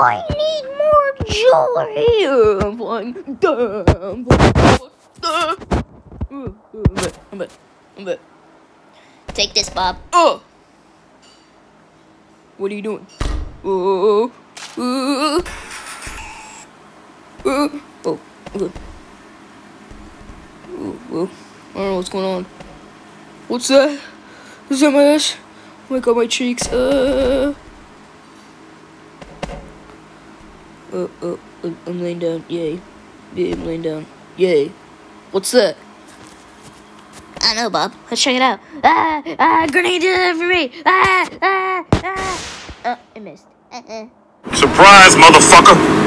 I need more joy. I'm flying. Duh, I'm flying. Duh. I'm. I'm back. I'm back. Take this, Bob. Oh! What are you doing? Oh, oh, oh, oh. Oh, well, I don't know what's going on. What's that? Is that my ass? Oh my god, my cheeks. Uh. Oh, oh, I'm laying down. Yay. Yeah, I'm laying down. Yay. What's that? I know, Bob. Let's check it out. Ah, ah, grenade uh, for me. Ah, ah, ah. Oh, I missed. Uh-uh. Surprise, motherfucker!